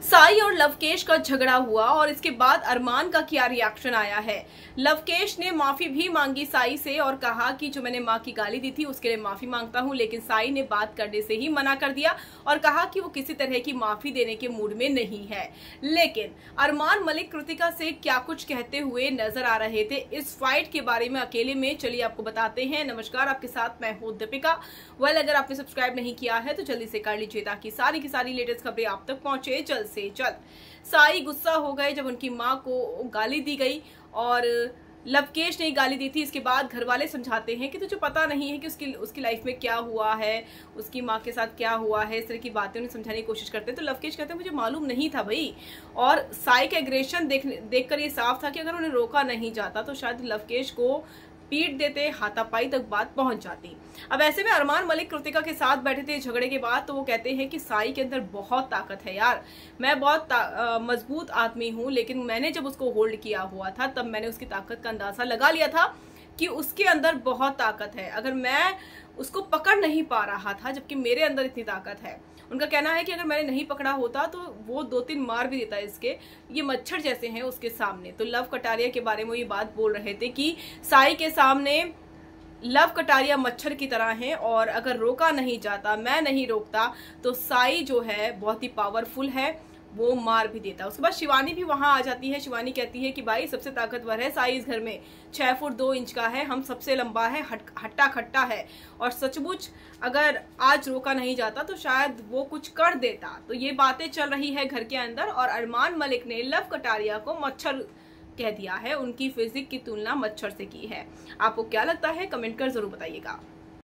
साई और लवकेश का झगड़ा हुआ और इसके बाद अरमान का क्या रिएक्शन आया है। लवकेश ने माफ़ी भी मांगी साई से और कहा कि जो मैंने माँ की गाली दी थी, उसके लिए माफ़ी माँगता हूँ, लेकिन साई ने बात करने से ही मना कर दिया और कहा कि वो किसी तरह की माफ़ी देने के मूड में नहीं है। लेकिन अरमान मलिक कृतिका से क्या कुछ कहते हुए नज़र आ रहे थे? इस फाइट के बारे में अकेले में चलिए आपको बताते हैं। नमस्कार, आपके साथ मैं हूँ दीपिका। वेल अगर आपने सब्सक्राइब नहीं किया है तो जल्दी से कर लीजिए ताकि सारी की सारी लेटेस्ट खबरें आप तक पहुँचे। जल्द से जल्द साई गुस्सा हो गए जब उनकी माँ को गाली दी गई और लवकेश ने गाली दी थी। इसके बाद घर वाले समझाते हैं कि तुझे पता नहीं है कि उसकी उसकी लाइफ में क्या हुआ है, उसकी माँ के साथ क्या हुआ है, इस तरह की बातें उन्हें समझाने की कोशिश करते हैं। तो लवकेश कहते हैं, मुझे मालूम नहीं था भाई। और साई का एग्रेशन देख, देखकर ये साफ़ था कि अगर उन्हें रोका नहीं जाता तो शायद लवकेश को पीट देते, हाथापाई तक बात पहुँच जाती। अब ऐसे में अरमान मलिक कृतिका के साथ बैठे थे झगड़े के बाद तो वो कहते हैं कि साई के अंदर बहुत ताकत है यार। मैं बहुत मज़बूत आदमी हूँ, लेकिन मैंने जब उसको होल्ड किया हुआ था, तब मैंने उसकी ताकत का अंदाज़ा लगा लिया था। कि उसके अंदर बहुत ताकत है। अगर मैं उसको पकड़ नहीं पा रहा था, जबकि मेरे अंदर इतनी ताकत है, उनका कहना है कि अगर मैंने नहीं पकड़ा होता तो वो दो तीन मार भी देता है इसके। ये मच्छर जैसे हैं उसके सामने। तो लव कटारिया के बारे में ये बात बोल रहे थे कि साई के सामने लव कटारिया मच्छर की तरह है और अगर रोका नहीं जाता, मैं नहीं रोकता तो साई जो है बहुत ही पावरफुल है। वो मार भी देता है। उसके बाद शिवानी भी वहाँ आ जाती है। शिवानी कहती है कि भाई सबसे ताकतवर है साई इस घर में छह फुट दो इंच का है हम सबसे लंबा है हट, हट्टा खट्टा है। और सचमुच अगर आज रोका नहीं जाता तो शायद वो कुछ कर देता। तो ये बातें चल रही है घर के अंदर और अरमान मलिक ने लव कटारिया को मच्छर कह दिया है। उनकी फिजिक की तुलना मच्छर से की है। आपको क्या लगता है? कमेंट कर ज़रूर बताइएगा।